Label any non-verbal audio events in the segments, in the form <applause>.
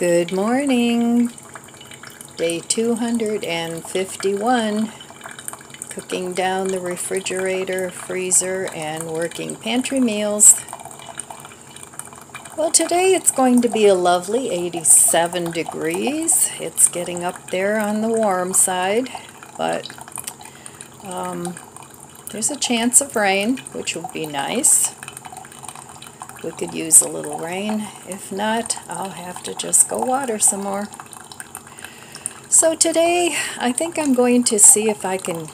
Good morning. Day 251. Cooking down the refrigerator, freezer, and working pantry meals. Well, today it's going to be a lovely 87 degrees. It's getting up there on the warm side, but um, there's a chance of rain, which will be nice. We could use a little rain. If not, I'll have to just go water some more. So today, I think I'm going to see if I can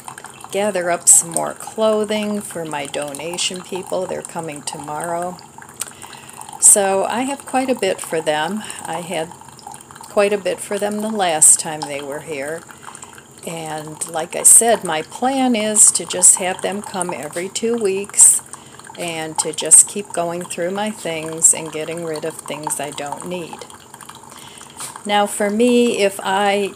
gather up some more clothing for my donation people. They're coming tomorrow. So I have quite a bit for them. I had quite a bit for them the last time they were here. And like I said, my plan is to just have them come every two weeks and to just keep going through my things and getting rid of things I don't need. Now for me, if I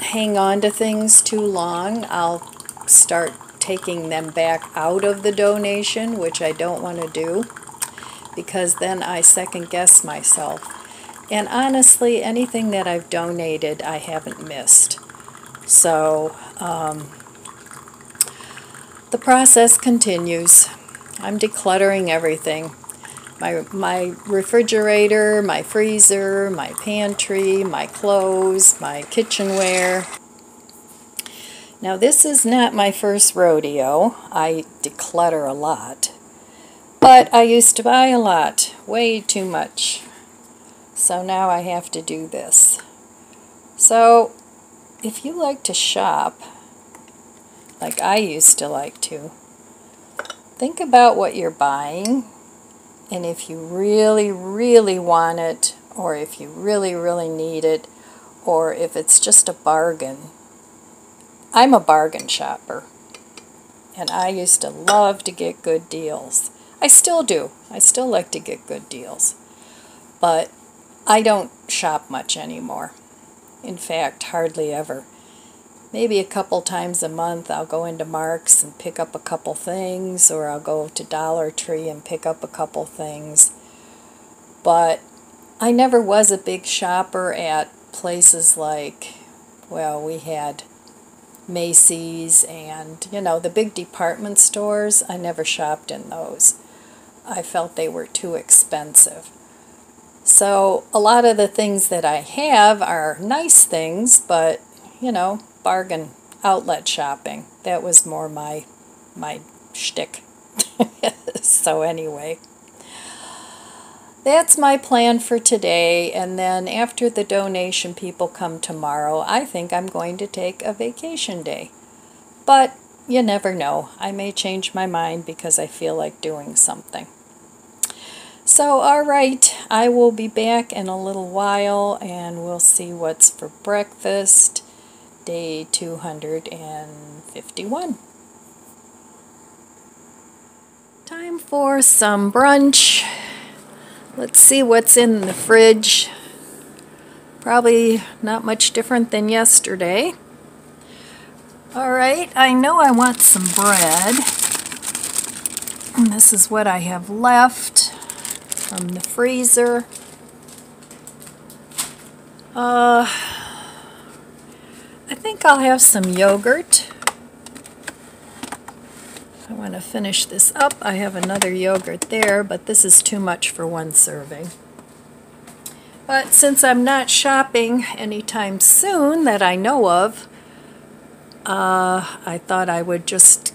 hang on to things too long, I'll start taking them back out of the donation, which I don't want to do, because then I second guess myself. And honestly, anything that I've donated, I haven't missed. So, um, the process continues. I'm decluttering everything. My, my refrigerator, my freezer, my pantry, my clothes, my kitchenware. Now this is not my first rodeo. I declutter a lot. But I used to buy a lot, way too much. So now I have to do this. So if you like to shop, like I used to like to, think about what you're buying and if you really, really want it or if you really, really need it or if it's just a bargain. I'm a bargain shopper and I used to love to get good deals. I still do. I still like to get good deals. But I don't shop much anymore. In fact, hardly ever maybe a couple times a month I'll go into Marc's and pick up a couple things or I'll go to Dollar Tree and pick up a couple things. But I never was a big shopper at places like, well, we had Macy's and, you know, the big department stores. I never shopped in those. I felt they were too expensive. So a lot of the things that I have are nice things, but, you know, bargain outlet shopping. That was more my my shtick. <laughs> so anyway, that's my plan for today. And then after the donation people come tomorrow, I think I'm going to take a vacation day. But you never know. I may change my mind because I feel like doing something. So, all right, I will be back in a little while and we'll see what's for breakfast day 251. Time for some brunch. Let's see what's in the fridge. Probably not much different than yesterday. All right, I know I want some bread. And this is what I have left from the freezer. Uh, think I'll have some yogurt. I want to finish this up. I have another yogurt there, but this is too much for one serving. But since I'm not shopping anytime soon that I know of, uh, I thought I would just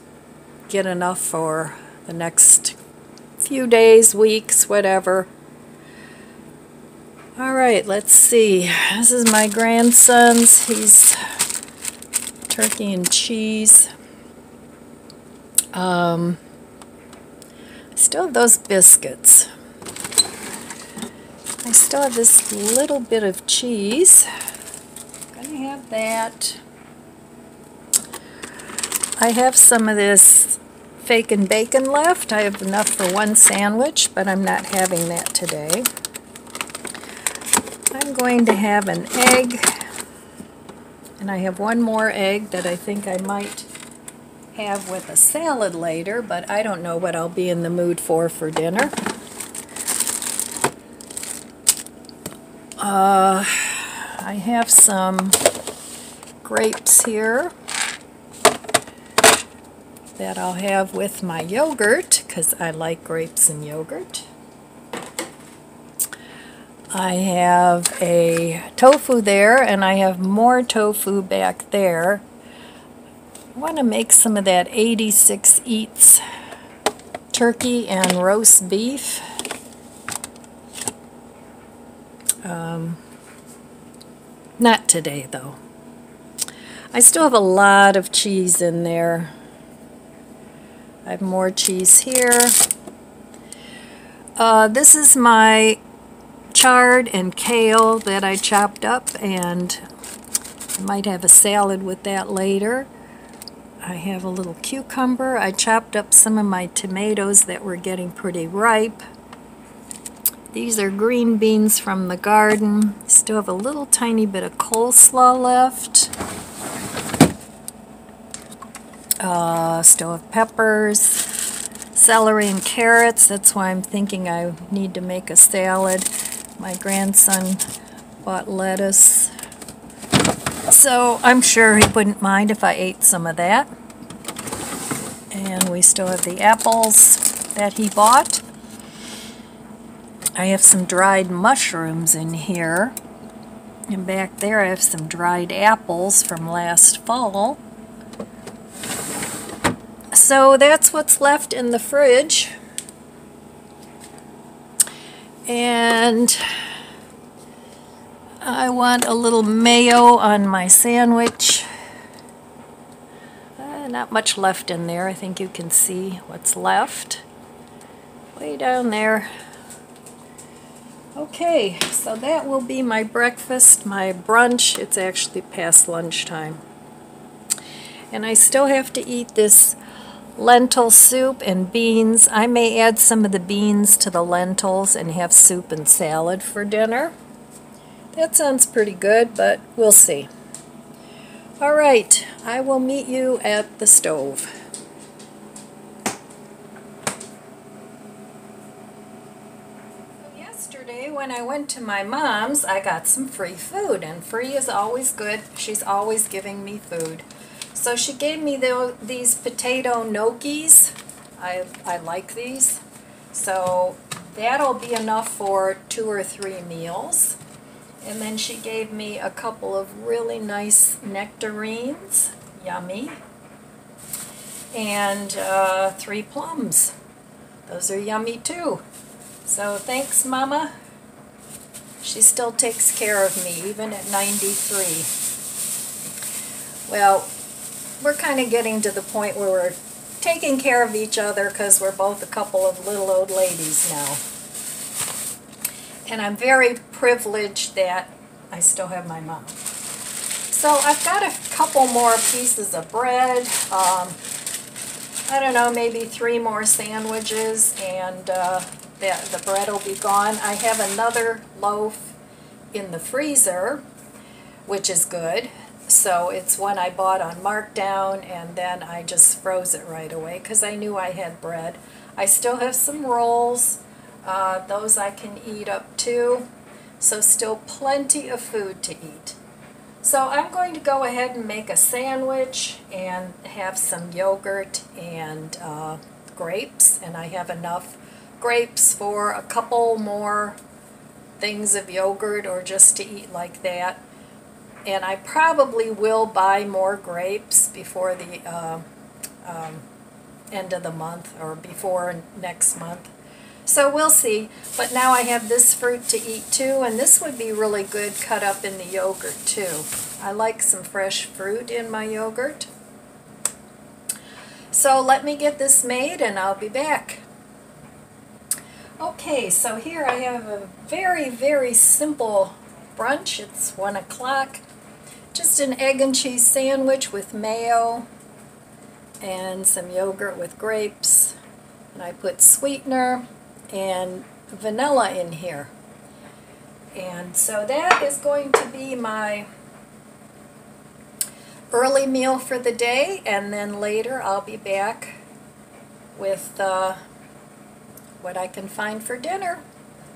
get enough for the next few days, weeks, whatever. All right, let's see. This is my grandson's. He's turkey and cheese. Um, still have those biscuits. I still have this little bit of cheese. I'm Gonna have that. I have some of this Fakin' Bacon left. I have enough for one sandwich, but I'm not having that today. I'm going to have an egg and I have one more egg that I think I might have with a salad later, but I don't know what I'll be in the mood for for dinner. Uh, I have some grapes here that I'll have with my yogurt because I like grapes and yogurt. I have a tofu there and I have more tofu back there. I want to make some of that 86 Eats turkey and roast beef. Um, not today though. I still have a lot of cheese in there. I have more cheese here. Uh, this is my chard and kale that I chopped up and I might have a salad with that later. I have a little cucumber. I chopped up some of my tomatoes that were getting pretty ripe. These are green beans from the garden. Still have a little tiny bit of coleslaw left. Uh, still have peppers, celery and carrots. That's why I'm thinking I need to make a salad. My grandson bought lettuce. So I'm sure he wouldn't mind if I ate some of that. And we still have the apples that he bought. I have some dried mushrooms in here. And back there I have some dried apples from last fall. So that's what's left in the fridge. And I want a little mayo on my sandwich. Uh, not much left in there. I think you can see what's left. Way down there. Okay, so that will be my breakfast, my brunch. It's actually past lunchtime. And I still have to eat this lentil soup and beans. I may add some of the beans to the lentils and have soup and salad for dinner. That sounds pretty good, but we'll see. All right, I will meet you at the stove. Yesterday when I went to my mom's, I got some free food, and free is always good. She's always giving me food. So she gave me the, these potato gnocchis. I, I like these. So that'll be enough for two or three meals. And then she gave me a couple of really nice nectarines. Yummy. And uh, three plums. Those are yummy too. So thanks, Mama. She still takes care of me, even at 93. Well, we're kind of getting to the point where we're taking care of each other because we're both a couple of little old ladies now. And I'm very privileged that I still have my mom. So I've got a couple more pieces of bread. Um, I don't know, maybe three more sandwiches and uh, the, the bread will be gone. I have another loaf in the freezer, which is good. So it's one I bought on markdown and then I just froze it right away because I knew I had bread. I still have some rolls. Uh, those I can eat up too. So still plenty of food to eat. So I'm going to go ahead and make a sandwich and have some yogurt and uh, grapes. And I have enough grapes for a couple more things of yogurt or just to eat like that and I probably will buy more grapes before the uh, um, end of the month or before next month. So we'll see. But now I have this fruit to eat too, and this would be really good cut up in the yogurt too. I like some fresh fruit in my yogurt. So let me get this made and I'll be back. Okay, so here I have a very, very simple brunch. It's 1 o'clock. Just an egg and cheese sandwich with mayo and some yogurt with grapes. And I put sweetener and vanilla in here. And so that is going to be my early meal for the day and then later I'll be back with uh, what I can find for dinner.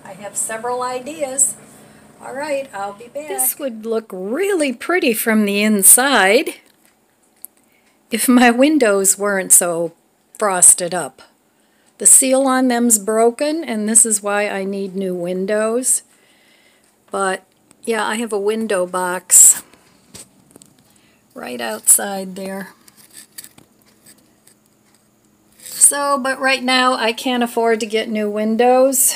I have several ideas. All right, I'll be back. This would look really pretty from the inside if my windows weren't so frosted up. The seal on them's broken and this is why I need new windows. But yeah, I have a window box right outside there. So, but right now I can't afford to get new windows.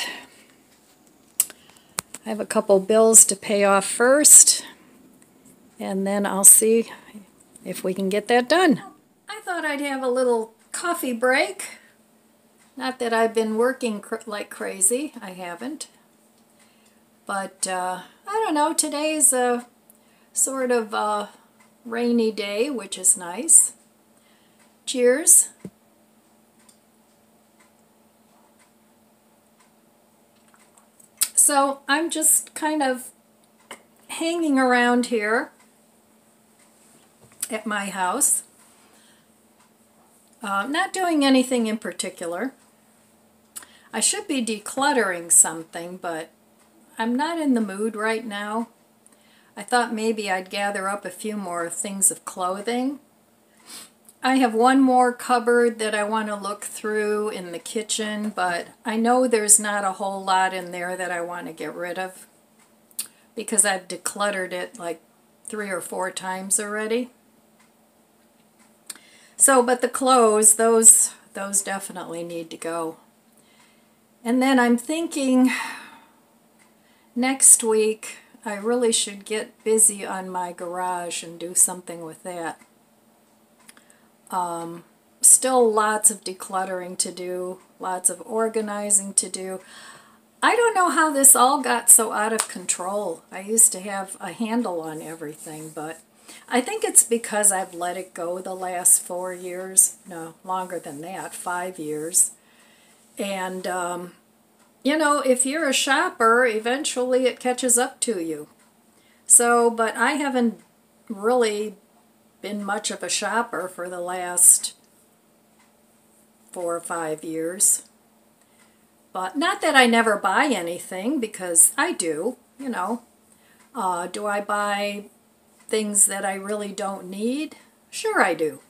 I have a couple bills to pay off first, and then I'll see if we can get that done. I thought I'd have a little coffee break. Not that I've been working cr like crazy, I haven't. But uh, I don't know, today's a sort of a rainy day, which is nice. Cheers. So I'm just kind of hanging around here at my house. Uh, not doing anything in particular. I should be decluttering something, but I'm not in the mood right now. I thought maybe I'd gather up a few more things of clothing I have one more cupboard that I want to look through in the kitchen, but I know there's not a whole lot in there that I want to get rid of because I've decluttered it like three or four times already. So, but the clothes, those, those definitely need to go. And then I'm thinking next week I really should get busy on my garage and do something with that. Um, still lots of decluttering to do, lots of organizing to do. I don't know how this all got so out of control. I used to have a handle on everything, but I think it's because I've let it go the last four years. No, longer than that, five years. And, um, you know, if you're a shopper, eventually it catches up to you. So, but I haven't really been much of a shopper for the last four or five years. But not that I never buy anything, because I do, you know. Uh, do I buy things that I really don't need? Sure I do,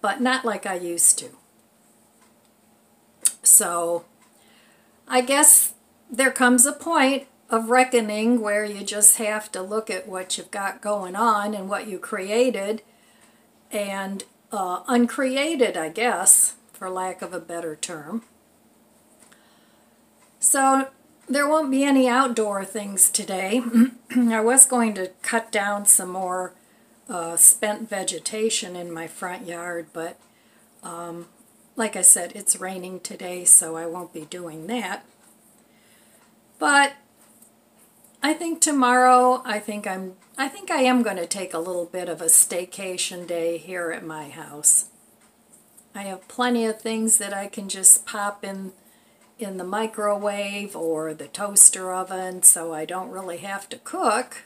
but not like I used to. So I guess there comes a point of reckoning where you just have to look at what you've got going on and what you created and uh, uncreated, I guess, for lack of a better term. So there won't be any outdoor things today. <clears throat> I was going to cut down some more uh, spent vegetation in my front yard, but um, like I said, it's raining today, so I won't be doing that. But I think tomorrow, I think I'm I think I am going to take a little bit of a staycation day here at my house. I have plenty of things that I can just pop in in the microwave or the toaster oven so I don't really have to cook.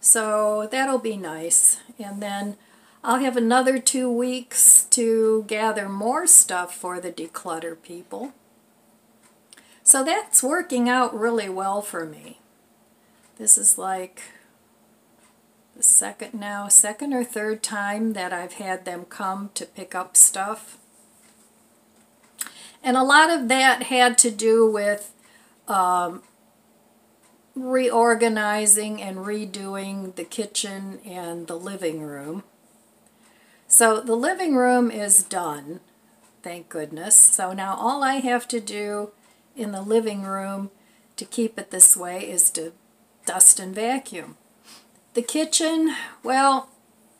So that'll be nice. And then I'll have another two weeks to gather more stuff for the declutter people. So that's working out really well for me. This is like the second now, second or third time that I've had them come to pick up stuff. And a lot of that had to do with um, reorganizing and redoing the kitchen and the living room. So the living room is done, thank goodness. So now all I have to do in the living room to keep it this way is to dust and vacuum. The kitchen, well,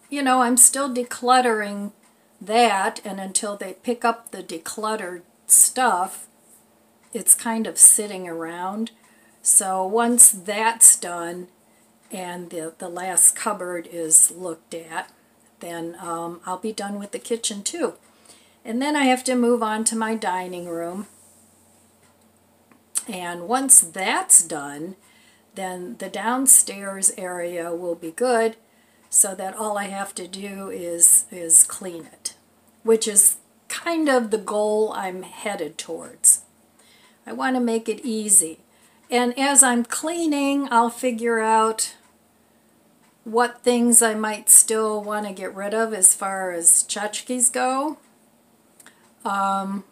you know, I'm still decluttering that, and until they pick up the decluttered stuff, it's kind of sitting around. So once that's done and the, the last cupboard is looked at, then um, I'll be done with the kitchen too. And then I have to move on to my dining room. And once that's done, then the downstairs area will be good so that all I have to do is, is clean it, which is kind of the goal I'm headed towards. I want to make it easy. And as I'm cleaning, I'll figure out what things I might still want to get rid of as far as tchotchkes go. Um,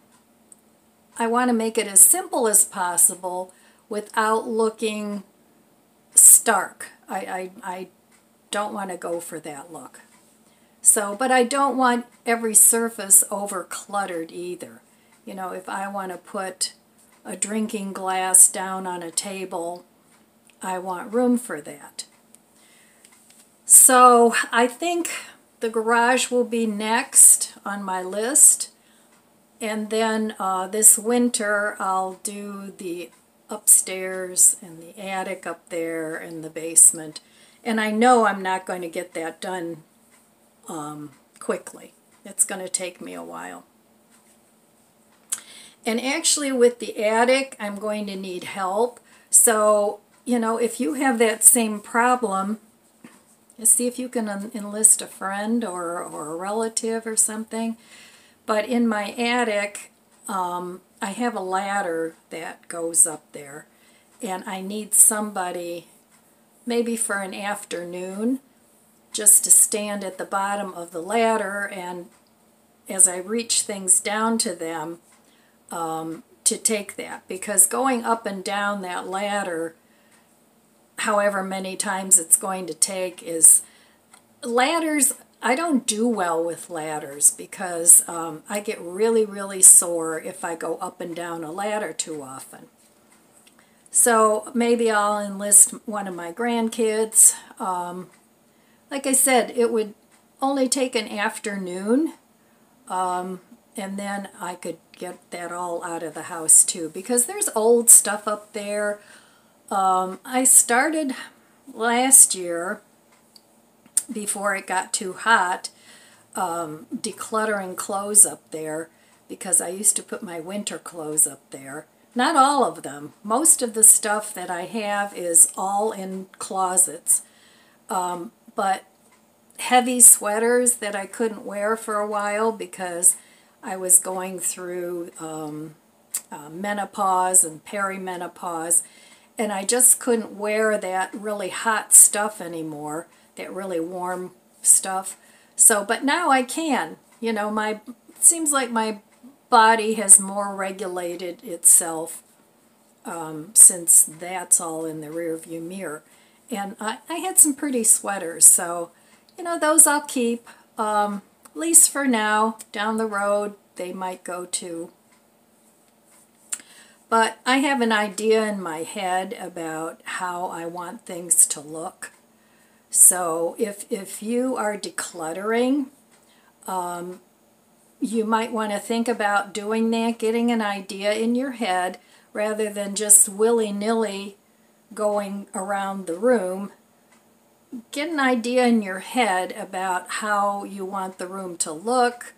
I want to make it as simple as possible without looking stark. I, I, I don't want to go for that look. So, but I don't want every surface over cluttered either. You know, if I want to put a drinking glass down on a table, I want room for that. So I think the garage will be next on my list. And then uh, this winter I'll do the upstairs and the attic up there and the basement. And I know I'm not going to get that done um, quickly. It's going to take me a while. And actually with the attic, I'm going to need help. So, you know, if you have that same problem, see if you can enlist a friend or, or a relative or something. But in my attic, um, I have a ladder that goes up there. And I need somebody, maybe for an afternoon, just to stand at the bottom of the ladder and as I reach things down to them, um, to take that because going up and down that ladder however many times it's going to take is ladders I don't do well with ladders because um, I get really really sore if I go up and down a ladder too often so maybe I'll enlist one of my grandkids um, like I said it would only take an afternoon um, and then I could get that all out of the house too because there's old stuff up there. Um, I started last year before it got too hot um, decluttering clothes up there because I used to put my winter clothes up there. Not all of them. Most of the stuff that I have is all in closets. Um, but heavy sweaters that I couldn't wear for a while because I was going through um, uh, menopause and perimenopause, and I just couldn't wear that really hot stuff anymore, that really warm stuff. So, but now I can. You know, my seems like my body has more regulated itself um, since that's all in the rearview mirror. And I, I had some pretty sweaters, so, you know, those I'll keep. Um, at least for now, down the road, they might go to. But I have an idea in my head about how I want things to look. So if, if you are decluttering, um, you might want to think about doing that, getting an idea in your head rather than just willy-nilly going around the room. Get an idea in your head about how you want the room to look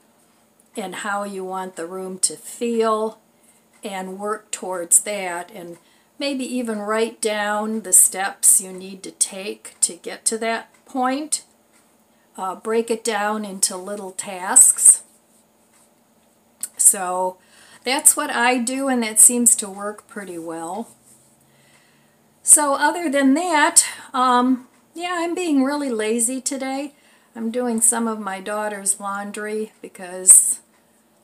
and how you want the room to feel and work towards that and maybe even write down the steps you need to take to get to that point. Uh, break it down into little tasks. So that's what I do and that seems to work pretty well. So other than that, um, yeah, I'm being really lazy today. I'm doing some of my daughter's laundry because,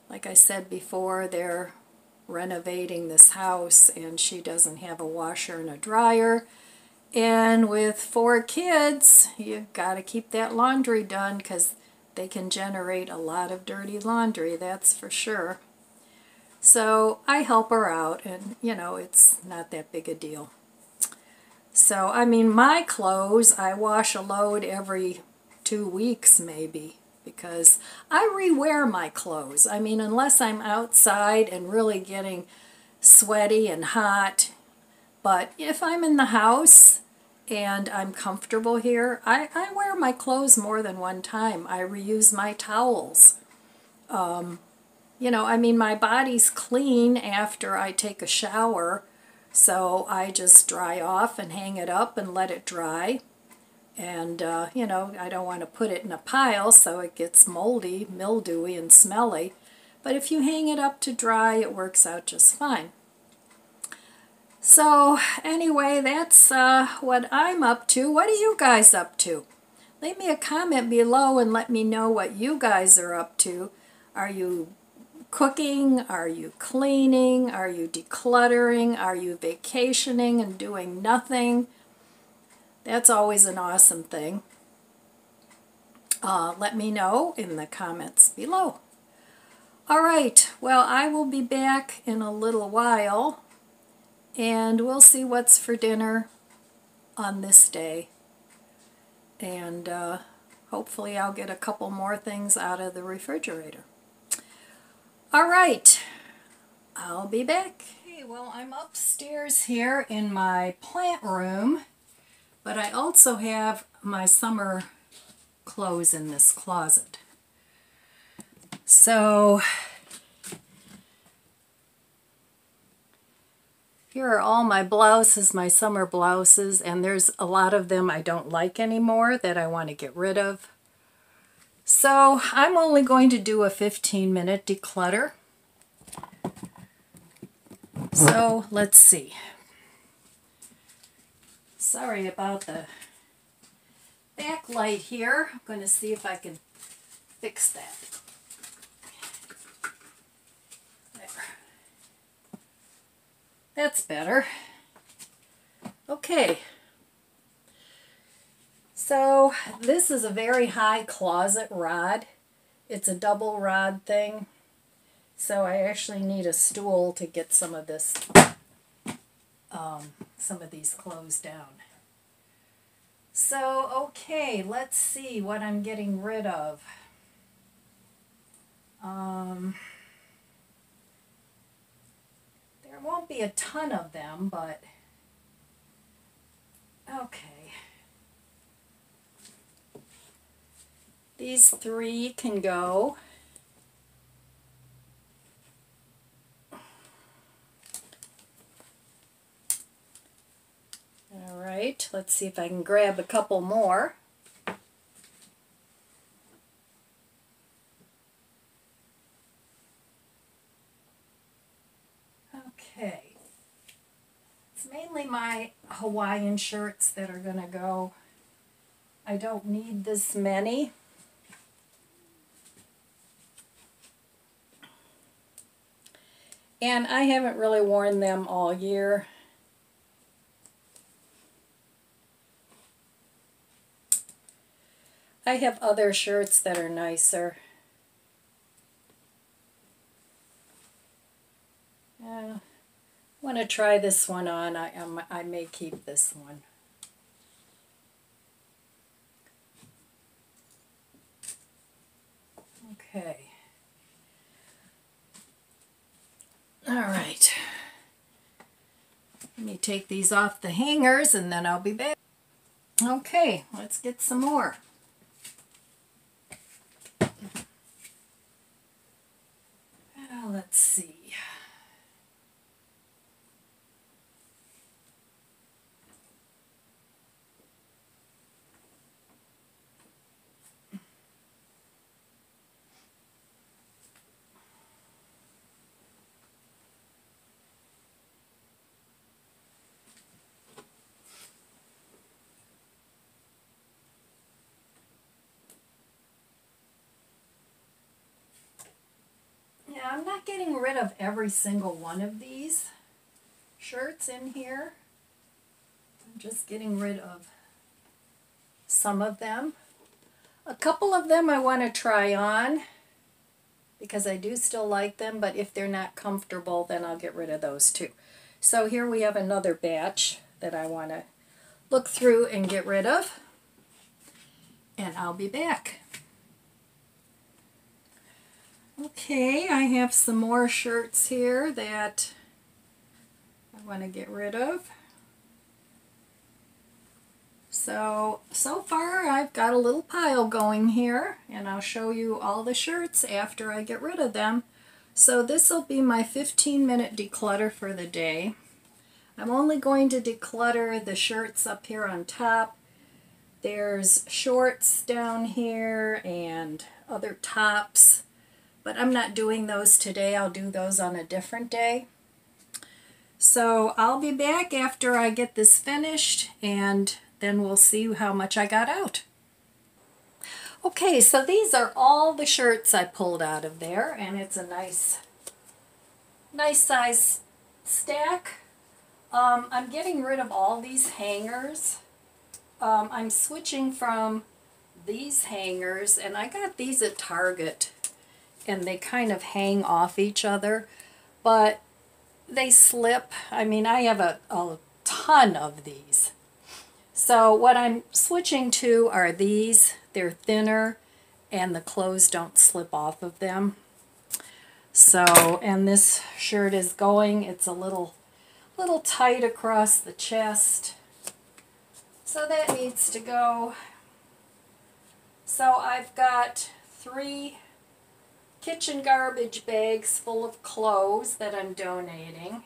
like I said before, they're renovating this house and she doesn't have a washer and a dryer. And with four kids, you've got to keep that laundry done because they can generate a lot of dirty laundry, that's for sure. So I help her out and, you know, it's not that big a deal. So, I mean, my clothes, I wash a load every two weeks maybe because I rewear my clothes. I mean, unless I'm outside and really getting sweaty and hot. But if I'm in the house and I'm comfortable here, I, I wear my clothes more than one time. I reuse my towels. Um, you know, I mean, my body's clean after I take a shower so I just dry off and hang it up and let it dry. And, uh, you know, I don't want to put it in a pile so it gets moldy, mildewy, and smelly. But if you hang it up to dry, it works out just fine. So, anyway, that's uh, what I'm up to. What are you guys up to? Leave me a comment below and let me know what you guys are up to. Are you cooking? Are you cleaning? Are you decluttering? Are you vacationing and doing nothing? That's always an awesome thing. Uh, let me know in the comments below. All right, well, I will be back in a little while and we'll see what's for dinner on this day. And uh, hopefully I'll get a couple more things out of the refrigerator. All right, I'll be back. Okay, well, I'm upstairs here in my plant room, but I also have my summer clothes in this closet. So, here are all my blouses, my summer blouses, and there's a lot of them I don't like anymore that I want to get rid of. So I'm only going to do a 15 minute declutter. So let's see. Sorry about the backlight here. I'm going to see if I can fix that. There. That's better. Okay. So this is a very high closet rod. It's a double rod thing. So I actually need a stool to get some of this, um, some of these clothes down. So, okay, let's see what I'm getting rid of. Um, there won't be a ton of them, but okay. These three can go. All right, let's see if I can grab a couple more. Okay. It's mainly my Hawaiian shirts that are going to go. I don't need this many. And I haven't really worn them all year. I have other shirts that are nicer. I want to try this one on. I, um, I may keep this one. Okay. All right. Let me take these off the hangers and then I'll be back. Okay, let's get some more. Well, let's see. Yeah, I'm not getting rid of every single one of these shirts in here. I'm just getting rid of some of them. A couple of them I want to try on because I do still like them, but if they're not comfortable, then I'll get rid of those too. So here we have another batch that I want to look through and get rid of. And I'll be back. Okay, I have some more shirts here that I want to get rid of. So, so far I've got a little pile going here and I'll show you all the shirts after I get rid of them. So this will be my 15 minute declutter for the day. I'm only going to declutter the shirts up here on top. There's shorts down here and other tops but I'm not doing those today. I'll do those on a different day. So I'll be back after I get this finished and then we'll see how much I got out. Okay, so these are all the shirts I pulled out of there and it's a nice, nice size stack. Um, I'm getting rid of all these hangers. Um, I'm switching from these hangers and I got these at Target and they kind of hang off each other but they slip. I mean I have a, a ton of these. So what I'm switching to are these. They're thinner and the clothes don't slip off of them. So, and this shirt is going, it's a little, little tight across the chest. So that needs to go. So I've got three kitchen garbage bags full of clothes that I'm donating.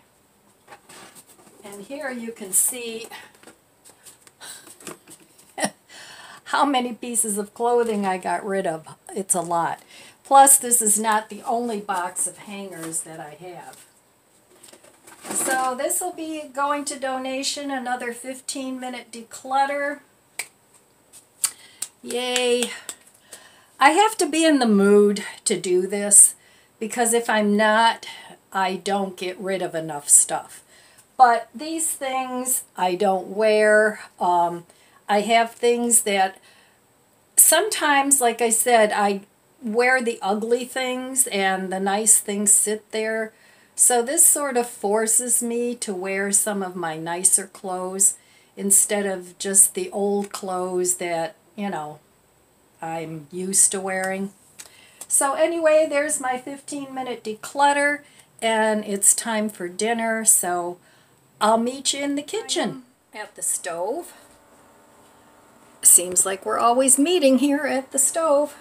And here you can see <laughs> how many pieces of clothing I got rid of. It's a lot. Plus, this is not the only box of hangers that I have. So this will be going to donation, another 15 minute declutter. Yay. I have to be in the mood to do this because if I'm not, I don't get rid of enough stuff. But these things I don't wear. Um, I have things that sometimes, like I said, I wear the ugly things and the nice things sit there. So this sort of forces me to wear some of my nicer clothes instead of just the old clothes that, you know, I'm used to wearing. So anyway, there's my 15 minute declutter and it's time for dinner. So I'll meet you in the kitchen at the stove. Seems like we're always meeting here at the stove.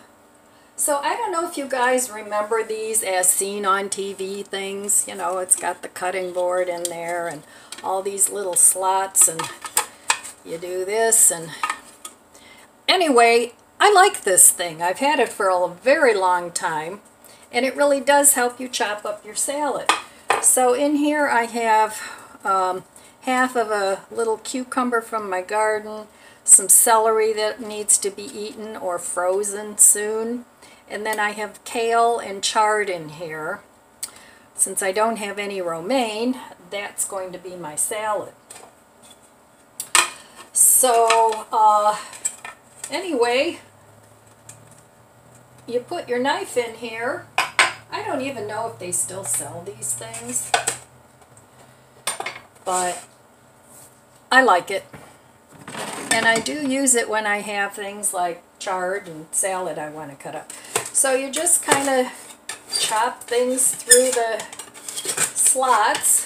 So I don't know if you guys remember these as seen on TV things. You know, it's got the cutting board in there and all these little slots and you do this and anyway, I like this thing. I've had it for a very long time and it really does help you chop up your salad. So in here I have um, half of a little cucumber from my garden, some celery that needs to be eaten or frozen soon, and then I have kale and chard in here. Since I don't have any romaine, that's going to be my salad. So, uh, anyway, you put your knife in here. I don't even know if they still sell these things. But I like it. And I do use it when I have things like chard and salad I want to cut up. So you just kind of chop things through the slots.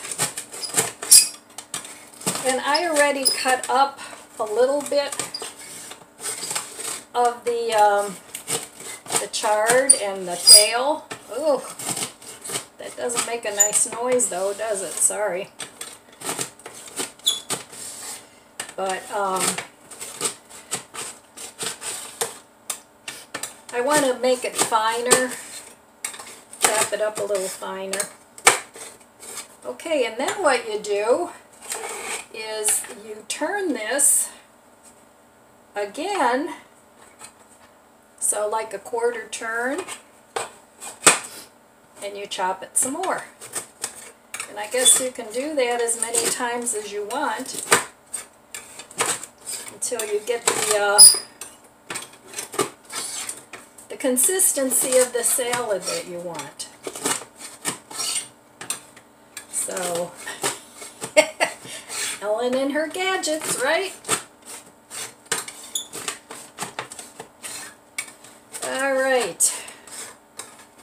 And I already cut up a little bit of the, um, the chard and the kale. Ooh, that doesn't make a nice noise though, does it? Sorry. But, um, I want to make it finer, tap it up a little finer. Okay, and then what you do is you turn this again, so like a quarter turn, and you chop it some more. And I guess you can do that as many times as you want until you get the uh, consistency of the salad that you want. So, <laughs> Ellen and her gadgets, right? Alright,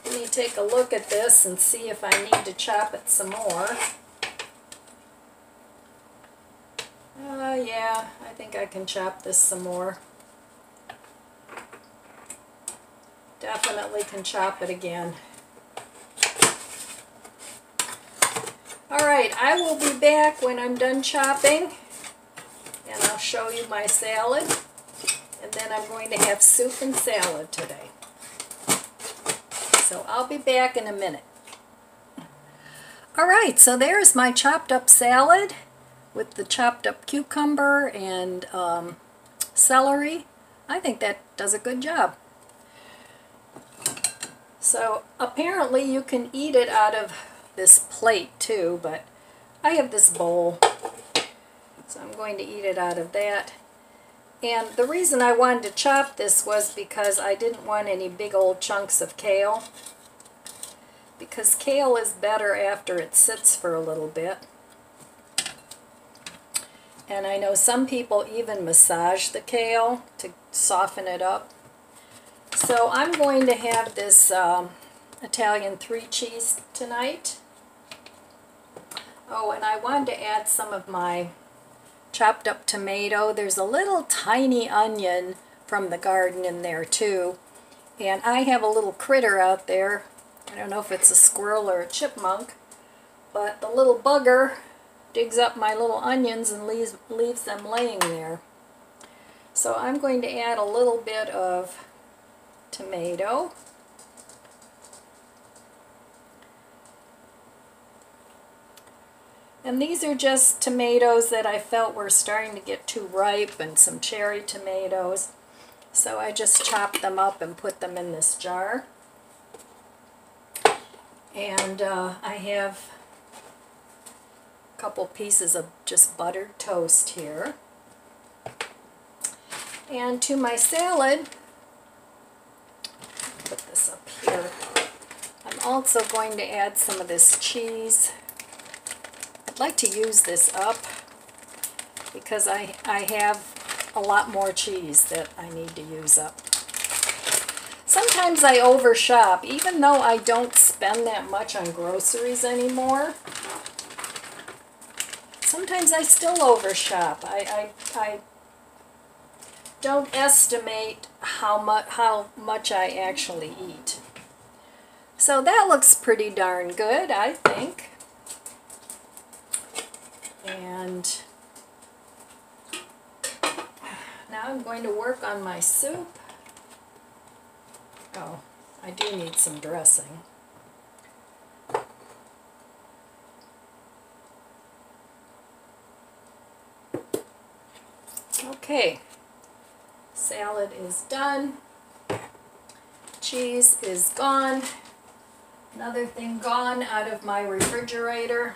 let me take a look at this and see if I need to chop it some more. Uh, yeah, I think I can chop this some more. Definitely can chop it again. Alright, I will be back when I'm done chopping and I'll show you my salad and then I'm going to have soup and salad today. So I'll be back in a minute. All right, so there's my chopped up salad with the chopped up cucumber and um, celery. I think that does a good job. So apparently you can eat it out of this plate too, but I have this bowl. So I'm going to eat it out of that. And the reason I wanted to chop this was because I didn't want any big old chunks of kale. Because kale is better after it sits for a little bit. And I know some people even massage the kale to soften it up. So I'm going to have this um, Italian three cheese tonight. Oh, and I wanted to add some of my chopped up tomato. There's a little tiny onion from the garden in there too. And I have a little critter out there. I don't know if it's a squirrel or a chipmunk. But the little bugger digs up my little onions and leaves, leaves them laying there. So I'm going to add a little bit of tomato. And these are just tomatoes that I felt were starting to get too ripe and some cherry tomatoes. So I just chopped them up and put them in this jar. And uh, I have a couple pieces of just buttered toast here. And to my salad, put this up here, I'm also going to add some of this cheese I'd like to use this up because I, I have a lot more cheese that I need to use up. Sometimes I overshop, even though I don't spend that much on groceries anymore. Sometimes I still overshop. I, I, I don't estimate how much how much I actually eat. So that looks pretty darn good, I think. And now I'm going to work on my soup. Oh, I do need some dressing. Okay, salad is done. Cheese is gone. Another thing gone out of my refrigerator.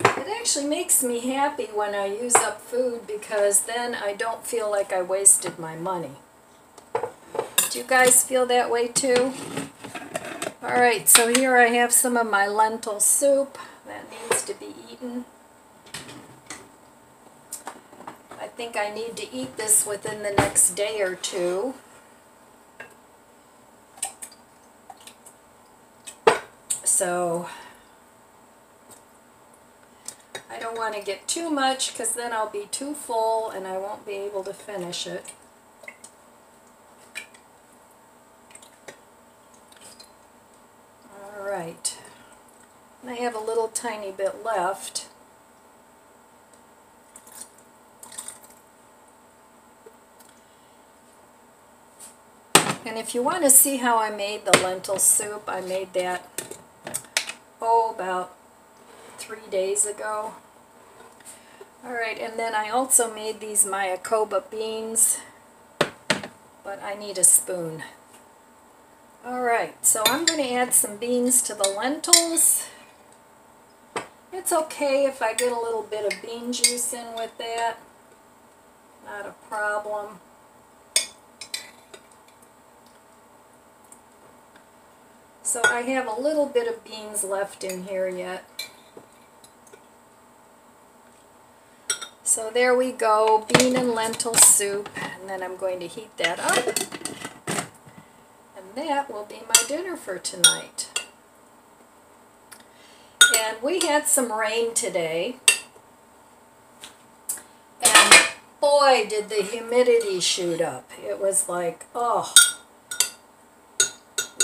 It actually makes me happy when I use up food because then I don't feel like I wasted my money. Do you guys feel that way too? Alright, so here I have some of my lentil soup that needs to be eaten. I think I need to eat this within the next day or two. So I don't want to get too much because then I'll be too full and I won't be able to finish it. Alright. I have a little tiny bit left. And if you want to see how I made the lentil soup, I made that, oh, about three days ago. Alright, and then I also made these Mayocoba beans, but I need a spoon. Alright, so I'm going to add some beans to the lentils. It's okay if I get a little bit of bean juice in with that. Not a problem. So I have a little bit of beans left in here yet. So there we go, bean and lentil soup, and then I'm going to heat that up. And that will be my dinner for tonight. And we had some rain today. And boy, did the humidity shoot up. It was like, oh,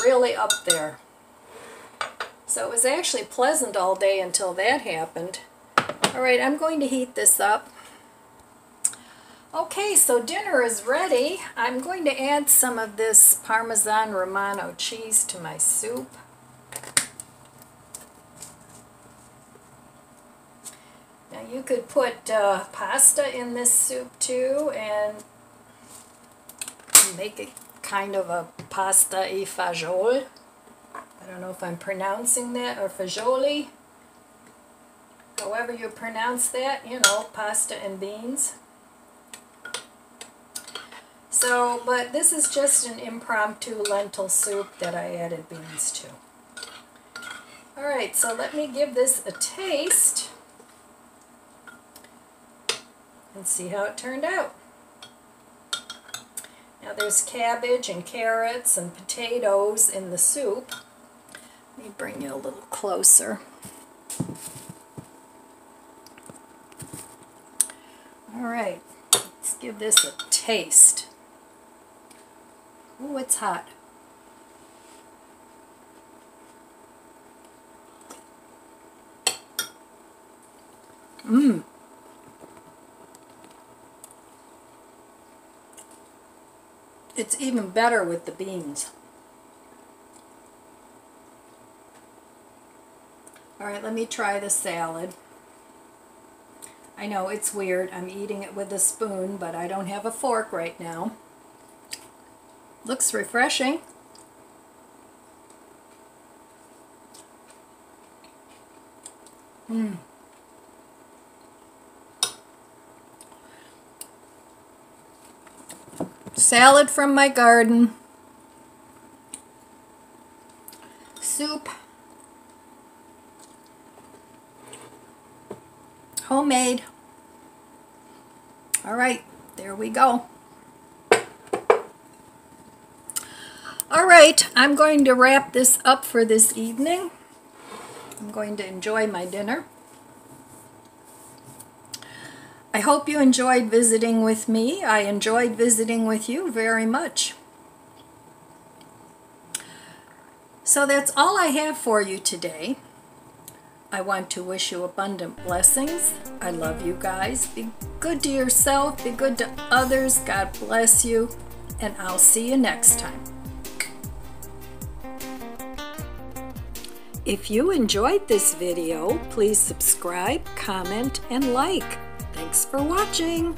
really up there. So it was actually pleasant all day until that happened. Alright, I'm going to heat this up. Okay, so dinner is ready. I'm going to add some of this Parmesan Romano cheese to my soup. Now you could put uh, pasta in this soup too and make it kind of a pasta e fagioli. I don't know if I'm pronouncing that or fagioli. However you pronounce that, you know, pasta and beans. So, but this is just an impromptu lentil soup that I added beans to. Alright, so let me give this a taste and see how it turned out. Now there's cabbage and carrots and potatoes in the soup. Let me bring you a little closer. Alright, let's give this a taste. Oh, it's hot. Mmm. It's even better with the beans. Alright, let me try the salad. I know it's weird. I'm eating it with a spoon, but I don't have a fork right now. Looks refreshing. Mmm. Salad from my garden. Soup. Homemade. All right, there we go. All right, I'm going to wrap this up for this evening. I'm going to enjoy my dinner. I hope you enjoyed visiting with me. I enjoyed visiting with you very much. So that's all I have for you today. I want to wish you abundant blessings. I love you guys. Be good to yourself, be good to others. God bless you, and I'll see you next time. If you enjoyed this video, please subscribe, comment, and like. Thanks for watching!